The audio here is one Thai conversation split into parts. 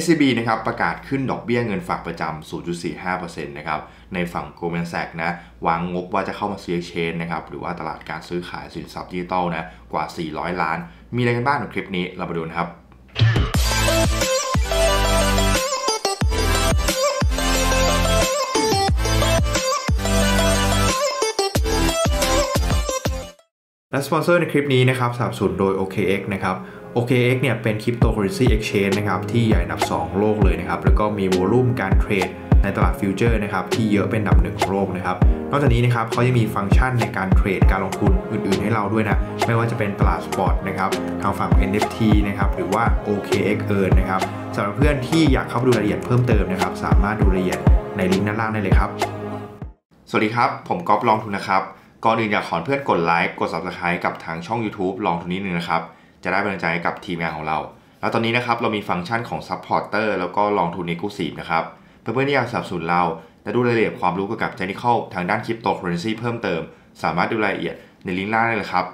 SCB นะครับประกาศขึ้นดอกเบี้ยเงินฝากประจำ 0.45%นะครับในฝั่ง Goldman Sachs นะวางงบว่าจะเข้ามาซื้อ Exchange นะครับหรือว่าตลาดการซื้อขายสินทรัพย์ดิจิตอลนะกว่า 400 ล้าน มีอะไรกันบ้างในคลิปนี้เรามาดูนะครับและสปอนเซอร์ในคลิปนี้นะครับสนับสนุนโดย OKX นะครับ OKX เนี่ยเป็น cryptocurrency exchange นะครับที่ใหญ่อัอันดับ 2 โลกเลยนะครับ แล้วก็มี volume การเทรดในตลาด future นะครับที่เยอะเป็นนดับหนึ่งของโลกนะครับ นอกจากนี้นะครับเขายังมีฟังก์ชันในการเทรดการลงทุนอื่นๆให้เราด้วยนะ ไม่ว่าจะเป็นตลาด spot นะครับทางฝั่ง NFT นะครับหรือว่า OKX Earn นะครับสำหรับเพื่อนที่อยากเข้าไปดูรายละเอียดเพิ่มเติมนะครับสามารถดูรายละเอียดในลิงก์ด้านล่างได้เลยครับ สวัสดีครับ ผมก๊อฟลองทุนนะครับก่อนอื่นอยากขอเพื่อนกดไลค์กด subscribe กับทางช่อง YouTube ลองทุนนิดนึงนะครับ จะได้เป็นกำลังใจให้กับทีมงานของเรา แล้วตอนนี้นะครับเรามีฟังก์ชันของ Supporter แล้วก็ลองทุน Exclusive นะครับเพื่อนๆที่อยากสนับสนุนเราและดูรายละเอียดความรู้เกี่ยวกับ Technical ทางด้านคริปโตเคอเรนซีเพิ่มเติม สามารถดูรายละเอียดในลิงก์ล่างได้เลยครับ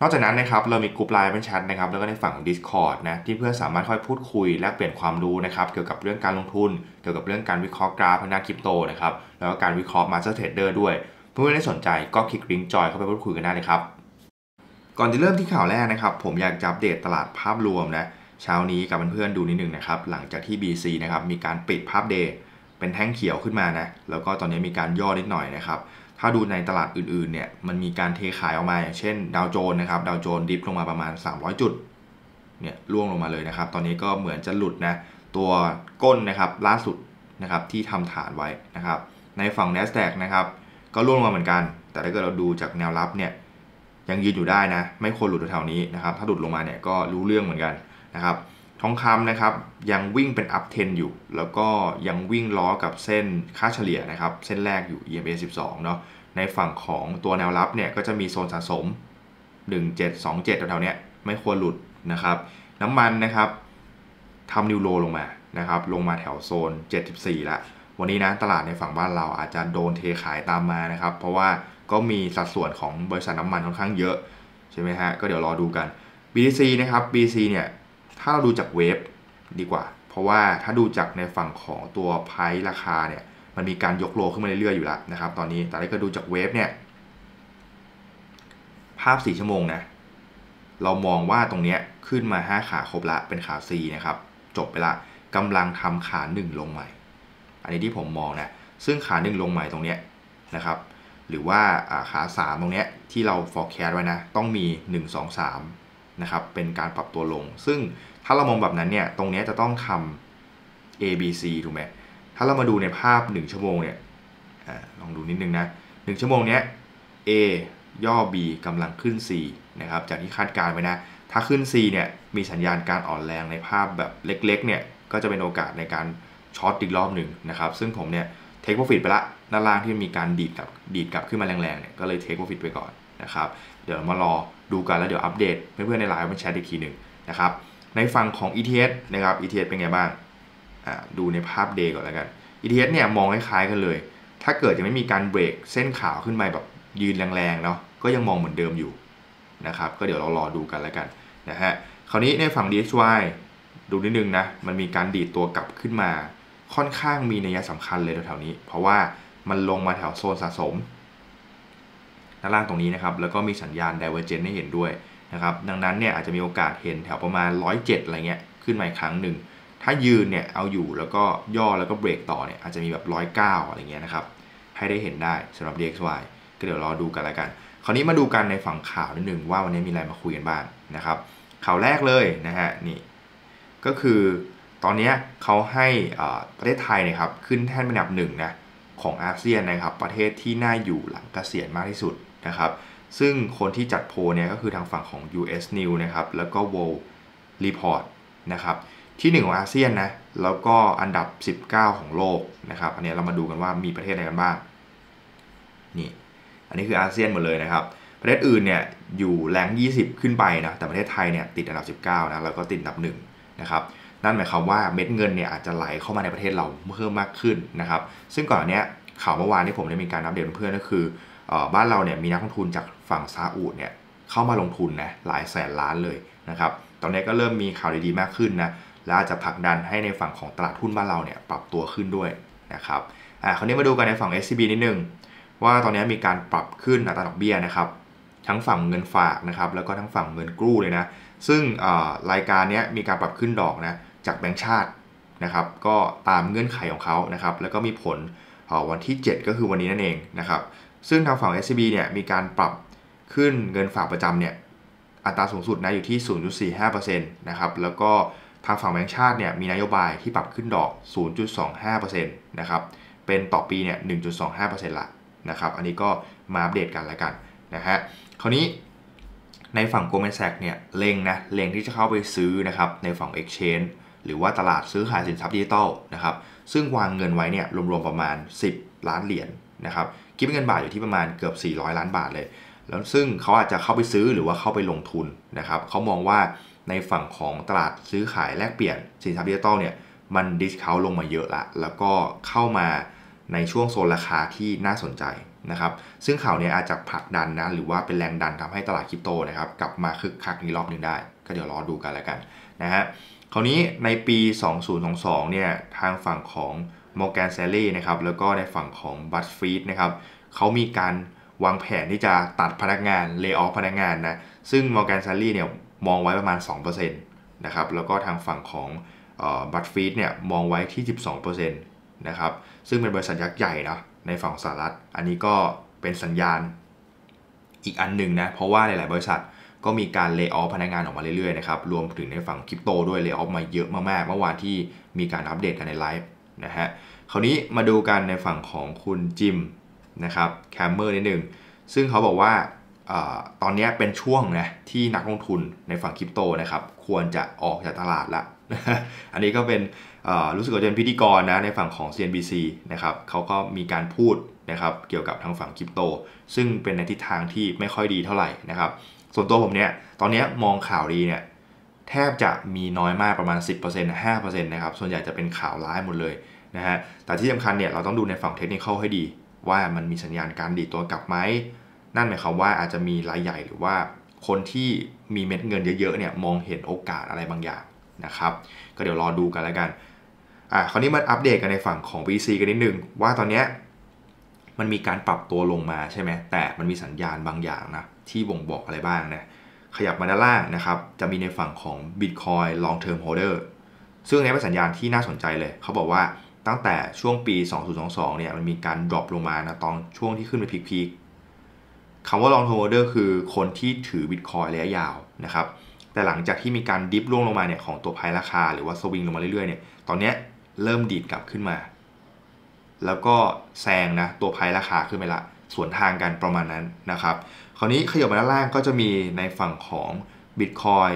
นอกจากนั้นนะครับเรามีกลุ่มไลน์เป็นแชทนะครับแล้วก็ในฝั่งของ Discord นะที่เพื่อนสามารถค่อยพูดคุยแลกเปลี่ยนความรู้นะครับเกี่ยวกับเรื่องการลงทุน เกี่ยวกับเรื่องการวิเคราะห์กราฟทางด้านคริปโตนะครับแล้วก็การวิเคราะห์ Master Trader ด้วย เพื่อนๆที่สนใจก็คลิกลิงก์จอยเข้าไปพูดคุยกันได้เลยครับ ก่อนจะเริ่มที่ข่าวแรกนะครับ ผมอยากจะอัปเดตตลาดภาพรวมนะเช้านี้กับเพื่อนๆดูนิดนึงนะครับ หลังจากที่ BC นะครับมีการปิดภาพเดย์เป็นแท่งเขียวขึ้นมานะแล้วก็ตอนนี้มีการย่อนิดหน่อยนะครับ ถ้าดูในตลาดอื่นๆเนี่ยมันมีการเทขายออกมาอย่างเช่นดาวโจนส์นะครับดาวโจนส์ดิฟลงมาประมาณ 300 จุดเนี่ยล่วงลงมาเลยนะครับ ตอนนี้ก็เหมือนจะหลุดนะตัวก้นนะครับล่าสุดนะครับที่ทำฐานไว้นะครับ ในฝั่ง NASDAQ นะครับก็ล่วงลงมาเหมือนกัน แต่ถ้าเกิดเราดูจากแนวรับเนี่ย ยังยืนอยู่ได้นะ ไม่ควรหลุดแถวนี้นะครับ ถ้าหลุดลงมาเนี่ยก็รู้เรื่องเหมือนกันนะครับทองคำนะครับยังวิ่งเป็นอัพเทนอยู่ แล้วก็ยังวิ่งล้อกับเส้นค่าเฉลี่ยนะครับ เส้นแรกอยู่ EMA 12 เนาะในฝั่งของตัวแนวรับเนี่ยก็จะมีโซนสะสม 1727 แถวๆเนี้ยไม่ควรหลุดนะครับ น้ำมันนะครับทำนิวโลลงมานะครับ ลงมาแถวโซน 74 ละ วันนี้นะตลาดในฝั่งบ้านเราอาจจะโดนเทขายตามมานะครับ เพราะว่า ก็มีสัดส่วนของบริษัทน้ำมันค่อนข้างเยอะใช่ไหมฮะก็เดี๋ยวรอดูกัน BTC นะครับ BTC เนี่ยถ้าเราดูจากเวฟดีกว่า เพราะว่าถ้าดูจากในฝั่งของตัวไพร์ราคาเนี่ยมันมีการยกโลขึ้นมาเรื่อยๆอยู่แล้วนะครับ ตอนนี้แต่ถ้าเกิดดูจากเวฟเนี่ยภาพ 4 ชั่วโมงนะเรามองว่าตรงเนี้ยขึ้นมา 5 ขาครบละเป็นขา C นะครับ จบไปละกำลังทำขา 1 ลงใหม่ อันนี้ที่ผมมองนะซึ่งขา 1 ลงใหม่ตรงเนี้ยนะครับ หรือว่าขา3ตรงนี้ที่เรา forecast ไว้นะ ต้องมี 1 2 3 นะครับ เป็นการปรับตัวลง ซึ่งถ้าเรามองแบบนั้นเนี่ย ตรงนี้จะต้องทำ A B C ถูกไหมถ้าเรามาดูในภาพ 1 ชั่วโมงเนี่ยอลองดูนิดนึงนะ 1 ชั่วโมงเนี้ย A ย่อ B กำลังขึ้น C นะครับ จากที่คาดการไว้นะ ถ้าขึ้น C เนี่ยมีสัญญาณการอ่อนแรงในภาพแบบเล็กๆเนี่ยก็จะเป็นโอกาสในการช็อตอีกรอบหนึ่งนะครับ ซึ่งผมเนี่ยเทคโปรฟิตไปละ ด้านล่างที่มีการดีดกับดีดกลับขึ้นมาแรงๆเนี่ยก็เลยเทคโปรฟิตไปก่อนนะครับเดี๋ยวมารอดูกันแล้วเดี๋ยวอัปเดตเพื่อนๆในไลน์มาแชร์อีกทีหนึ่งนะครับในฝั่งของ ETH นะครับ ETH เป็นไงบ้างดูในภาพเดย์ก่อนแล้วกัน ETH เนี่ยมองคล้ายๆกันเลย ถ้าเกิดยังไม่มีการเบรกเส้นขาวขึ้นมาแบบยืนแรงๆเนาะก็ยังมองเหมือนเดิมอยู่นะครับก็เดี๋ยวเรารอดูกันแล้วกันนะฮะคราวนี้ในฝั่ง DXY ดูนิดนึงนะมันมีการดีดตัวกลับขึ้นมาค่อนข้างมีนัยสำคัญเลยแถวๆนี้ เพราะว่า มันลงมาแถวโซนสะสมด้านล่างตรงนี้นะครับ แล้วก็มีสัญญาณ Divergence ให้เห็นด้วยนะครับ ดังนั้นเนี่ยอาจจะมีโอกาสเห็นแถวประมาณ 107 อะไรเงี้ย ขึ้นมาอีกครั้งหนึ่ง ถ้ายืนเนี่ยเอาอยู่แล้วก็ย่อแล้วก็เบรกต่อเนี่ยอาจจะมีแบบ 109 อะไรเงี้ยนะครับ ให้ได้เห็นได้สำหรับ DXY ก็เดี๋ยวรอดูกันล้วกัน คราวนี้มาดูกันในฝั่งข่าวนิดนึงว่าวันนี้มีอะไรมาคุยกันบ้างนะครับข่าวแรกเลยนะฮะนี่ก็คือตอนนี้เขาให้ประเทศไทยนะครับขึ้นแท่นเป็นอันดับหนึ่งนะ ของอาเซียนนะครับ ประเทศที่น่าอยู่หลังเกษียณมากที่สุดนะครับ ซึ่งคนที่จัดโพลเนี่ยก็คือทางฝั่งของ US News นะครับ แล้วก็ World Report นะครับที่ 1 ของอาเซียนนะ แล้วก็อันดับ 19 ของโลกนะครับ อันนี้เรามาดูกันว่ามีประเทศอะไรกันบ้าง นี่ อันนี้คืออาเซียนหมดเลยนะครับ ประเทศอื่นเนี่ยอยู่แรง 20 ขึ้นไปนะ แต่ประเทศไทยเนี่ยติดอันดับ 19 นะ แล้วก็ติดอันดับ1นะครับ นั่นหมายความว่าเม็ดเงินเนี่ยอาจจะไหลเข้ามาในประเทศเราเพิ่มมากขึ้นนะครับ ซึ่งก่อนเนี้ยข่าวเมื่อวานที่ผมได้มีการอัปเดตเพื่อนก็คือบ้านเราเนี่ยมีนักลงทุนจากฝั่งซาอุดเนี่ยเข้ามาลงทุนนะหลายแสนล้านเลยนะครับ ตอนนี้ก็เริ่มมีข่าวดีๆมากขึ้นนะและอาจจะผลักดันให้ในฝั่งของตลาดหุ้นบ้านเราเนี่ยปรับตัวขึ้นด้วยนะครับอ่าคราวนี้มาดูกันในฝั่ง SCB นิดนึงว่าตอนนี้มีการปรับขึ้นอัตราดอกเบี้ยนะครับทั้งฝั่งเงินฝากนะครับแล้วก็ทั้งฝั่งเงินกู้เลยนะซึ่งรายการนี้มีการปรับขึ้นดอกนะ จากแบงก์ชาตินะครับ ก็ตามเงื่อนไขของเขานะครับ แล้วก็มีผลวันที่ 7 ก็คือวันนี้นั่นเองนะครับ ซึ่งทางฝั่ง SCB เนี่ยมีการปรับขึ้นเงินฝากประจำเนี่ยอัตราสูงสุดนะอยู่ที่ 0.45%นะครับ แล้วก็ทางฝั่งแบงก์ชาติเนี่ยมีนโยบายที่ปรับขึ้นดอก 0.25%นะครับ เป็นต่อปีเนี่ย 1.25%ละนะครับ อันนี้ก็มาอัปเดตกันแล้วกันนะฮะ คราวนี้ในฝั่ง Goldman Sachs เนี่ยเล็งนะ เล็งที่จะเข้าไปซื้อนะครับในฝั่ง Exchange หรือว่าตลาดซื้อขายสินทรัพย์ดิจิตอลนะครับซึ่งวางเงินไว้เนี่ยรวมๆประมาณ 10 ล้านเหรียญนะครับคิดเป็นเงินบาทอยู่ที่ประมาณเกือบ 400 ล้านบาทเลย แล้วซึ่งเขาอาจจะเข้าไปซื้อหรือว่าเข้าไปลงทุนนะครับเขามองว่าในฝั่งของตลาดซื้อขายแลกเปลี่ยนสินทรัพย์ดิจิตอลเนี่ยมัน discount ลงมาเยอะละ แล้วก็เข้ามาในช่วงโซนราคาที่น่าสนใจนะครับ ซึ่งข่าวนี้อาจจะผลักดันนะ หรือว่าเป็นแรงดันทำให้ตลาดคริปโตนะครับ กลับมาคึกคักในรอบหนึ่งได้ ก็เดี๋ยวรอดูกันแล้วกันนะฮะ คราวนี้ในปี 2022 เนี่ยทางฝั่งของ Morgan Stanley นะครับแล้วก็ในฝั่งของ BuzzFeed นะครับเขามีการวางแผนที่จะตัดพนักงานเลิกออฟพนักงานนะซึ่ง Morgan Stanley เนี่ยมองไว้ประมาณ 2%นะครับแล้วก็ทางฝั่งของบัตฟีดเนี่ยมองไว้ที่ 12%นะครับซึ่งเป็นบริษัทยักษ์ใหญ่นะในฝั่งสหรัฐ อันนี้ก็เป็นสัญญาณอีกอันหนึ่งนะเพราะว่าหลาย ๆ บริษัท ก็มีการ lay off พนักงานออกมาเรื่อยๆนะครับรวมถึงในฝั่งคริปโตด้วย lay off มาเยอะมากๆเมื่อวานที่มีการอัปเดตกันในไลฟ์นะฮะคราวนี้มาดูกันในฝั่งของคุณ Jim นะครับ Cramer นิดหนึ่งซึ่งเขาบอกว่าอตอนนี้เป็นช่วงนะที่นักลงทุนในฝั่งคริปโตนะครับควรจะออกจากตลาดละ อันนี้ก็เป็นรู้สึกว่าจะเป็นพิธีกรนะในฝั่งของ CNBC นะครับเขาก็มีการพูดนะครับเกี่ยวกับทางฝั่งคริปโต ซึ่งเป็นในทิศทางที่ไม่ค่อยดีเท่าไหร่นะครับ ส่วนตัวผมเนี่ย ตอนนี้มองข่าวดีเนี่ย แทบจะมีน้อยมากประมาณ 10% 5%นะครับ ส่วนใหญ่จะเป็นข่าวร้ายหมดเลยนะฮะ แต่ที่สำคัญเนี่ยเราต้องดูในฝั่งเทคนิคให้ดี ว่ามันมีสัญญาณการดีตัวกลับไหม นั่นหมายความว่าอาจจะมีรายใหญ่หรือว่าคนที่มีเม็ดเงินเยอะๆเนี่ยมองเห็นโอกาสอะไรบางอย่างนะครับ ก็เดี๋ยวรอดูกันแล้วกัน อ่าคราวนี้มาอัปเดตกันในฝั่งของ VC กันนิดนึงว่าตอนเนี้ย มันมีการปรับตัวลงมาใช่ไหมแต่มันมีสัญญาณบางอย่างนะที่บ่งบอกอะไรบ้างนะขยับมาด้านล่างนะครับจะมีในฝั่งของ Bitcoin Long Term Holder ซึ่งนี้เป็นสัญญาณที่น่าสนใจเลย เขาบอกว่าตั้งแต่ช่วงปี 2022 เนี่ยมันมีการดรอปลงมานะตอนช่วงที่ขึ้นไปพีคๆคำว่า Long Term Holder คือคนที่ถือ Bitcoin ระยะยาวนะครับ แต่หลังจากที่มีการดิฟล่วงลงมาเนี่ยของตัวไพราคา หรือว่าสวิงลงมาเรื่อยๆเนี่ย ตอนนี้เริ่มดีดกลับขึ้นมา แล้วก็แซงนะตัวไพ่ราคาขึ้นไปละสวนทางกันประมาณนั้นนะครับ คราวนี้ขยับมาด้านล่างก็จะมีในฝั่งของ Bitcoin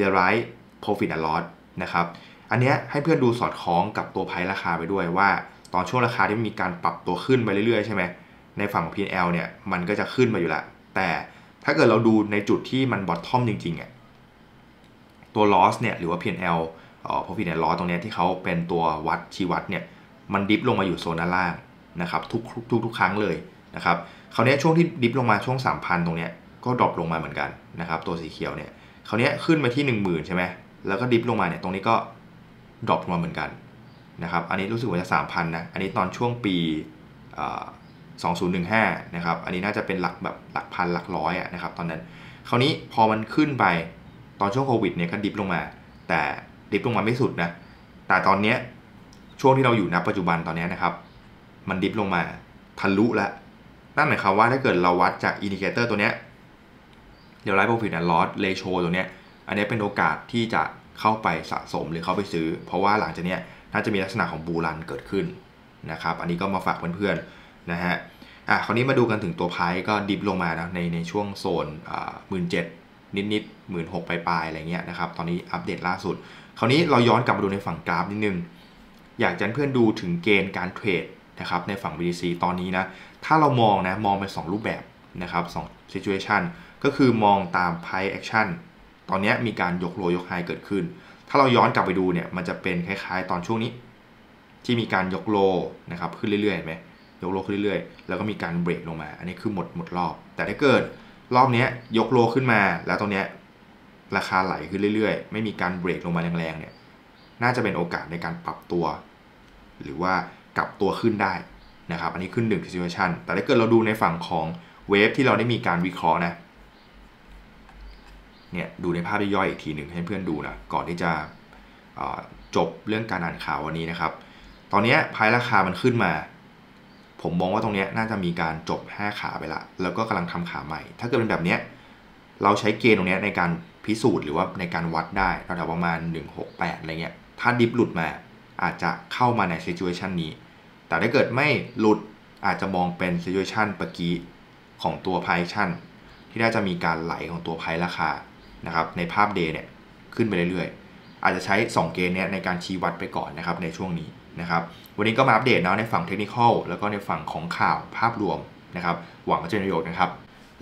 r e a l i z e Profit and Loss นะครับ อันนี้ให้เพื่อนดูสอดคล้องกับตัวไพ่ราคาไปด้วยว่า ตอนช่วงราคาที่มีการปรับตัวขึ้นไปเรื่อยๆ ใช่ไหมในฝั่ง P&L เนี่ยมันก็จะขึ้นมาอยู่ละแต่ถ้าเกิดเราดูในจุดที่มันบอททอมจริงๆอะตัว loss เนี่ยหรือว่า P&L profit and loss ตรงนี้ที่เขาเป็นตัววัดชี้วัดเนี่ย มันดิฟลงมาอยู่โซนด้านล่างนะครับทุกทุกทุกครั้งเลยนะครับคราวนี้ช่วงที่ดิฟลงมาช่วง 3,000 ตรงเนี้ยก็ดรอปลงมาเหมือนกันนะครับตัวสีเขียวเนี่ยคราวนี้ขึ้นมาที่ 10,000 ใช่ไหมแล้วก็ dip ลงมาเนี่ยตรงนี้ก็ drop ลงมาเหมือนกันนะครับอันนี้รู้สึกว่าจะ3,000นะอันนี้ตอนช่วงปี2015นะครับอันนี้น่าจะเป็นหลักแบบหลักพันหลักร้อยอะนะครับตอนนั้นคราวนี้พอมันขึ้นไปตอนช่วงโควิดเนี่ยก็ dip ลงมา แต่ dip ลงมาไม่สุดนะแต่ตอนเนี้ย ช่วงที่เราอยู่ณปัจจุบันตอนนี้นะครับ มัน dip ลงมาทะลุแล้วนั่นหมายความว่าถ้าเกิดเราวัดจาก indicator ตัวนี้Realized profit and loss ratio ตัวนี้อันนี้เป็นโอกาสที่จะเข้าไปสะสมหรือเข้าไปซื้อ เพราะว่าหลังจากนี้น่าจะมีลักษณะของ bull run เกิดขึ้นนะครับ อันนี้ก็มาฝากเพื่อนๆนะฮะอะคราวนี้มาดูกันถึงตัวไพ่ก็ dip ลงมานะในในช่วงโซนอ่าหมื่นเจ็ดนิดๆหมื่นหกปลายๆอะไรเงี้ยนะครับ ตอนนี้อัปเดตล่าสุด คราวนี้เราย้อนกลับมาดูในฝั่งกราฟนิดนึง อยากจะเพื่อนดูถึงเกณฑ์การเทรดนะครับในฝั่ง BTC ตอนนี้นะ ถ้าเรามองนะ มองเป็น 2 รูปแบบนะครับ2 situation ก็คือมองตาม price action ตอนนี้มีการยกโลยกไฮเกิดขึ้น ถ้าเราย้อนกลับไปดูเนี่ย มันจะเป็นคล้ายๆ ตอนช่วงนี้ ที่มีการยกโลนะครับขึ้นเรื่อยๆเห็นไหมยกโลขึ้นเรื่อยๆ แล้วก็มีการเบรกลงมา อันนี้คือหมดหมดรอบ แต่ถ้าเกิดรอบนี้ยกโลขึ้นมา แล้วตรงนี้ราคาไหลขึ้นเรื่อยๆ ไม่มีการเบรกลงมาแรงๆเนี่ย น่าจะเป็นโอกาสในการปรับตัว หรือว่ากลับตัวขึ้นได้นะครับ อันนี้ขึ้น1 situation แต่ถ้าเกิดเราดูในฝั่งของเวฟที่เราได้มีการวิเคราะห์นะเนี่ยดูในภาพย่อยอีกทีหนึ่งให้เพื่อนดูนะก่อนที่จะจบเรื่องการอ่านข่าววันนี้นะครับ ตอนนี้พายราคามันขึ้นมา ผมมองว่าตรงนี้น่าจะมีการจบ 5 ขาไปละ แล้วก็กำลังทำขาใหม่ ถ้าเกิดเป็นแบบนี้เราใช้เกณฑ์ตรงนี้ในการพิสูจน์หรือว่าในการวัดได้ระดับประมาณ 168อะไรเงี้ย ถ้าดิฟหลุดมาอาจจะเข้ามาใน situation นี้ แต่ถ้าเกิดไม่หลุดอาจจะมองเป็น situation เมื่อกี้ของตัว price action ที่น่าจะมีการไหลของตัวไพราคานะครับในภาพ day เนี่ยขึ้นไปเรื่อยๆ อาจจะใช้ 2 เกณฑ์นี้ในการชี้วัดไปก่อนนะครับในช่วงนี้นะครับวันนี้ก็มาอัปเดตเนาะในฝั่ง technical แล้วก็ในฝั่งของข่าวภาพรวมนะครับหวังว่าจะประโยชน์นะครับ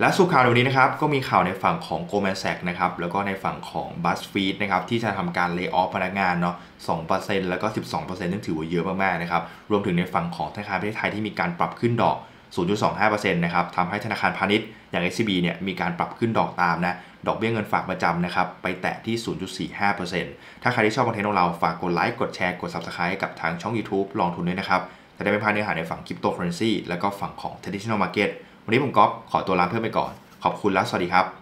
และสู่ข่าวในวันนี้นะครับก็มีข่าวในฝั่งของ Goldman Sachs นะครับแล้วก็ในฝั่งของ BuzzFeed นะครับที่จะทำการ layoff พนักงานเนาะ2%แล้วก็ 12%ซึ่งถือว่าเยอะมากๆนะครับรวมถึงในฝั่งของธนาคารประเทศไทยที่มีการปรับขึ้นดอก 0.25%นะครับทำให้ธนาคารพาณิชย์อย่าง SCB เนี่ยมีการปรับขึ้นดอกตามนะดอกเบี้ยเงินฝากประจำนะครับไปแตะที่ 0.45%ถ้าใครที่ชอบคอนเทนต์ของเราฝากกดไลค์กดแชร์กด Subscribe กับทางช่อง YouTube ลองทุนด้วยนะครับจะได้ไม่พลาดเนื้อหาในฝั่งคริปโตเคอเรนซีแล้วก็ฝั่งของ traditional market วันนี้ผมก๊อฟขอตัวลาเพื่อนไปก่อน ขอบคุณและสวัสดีครับ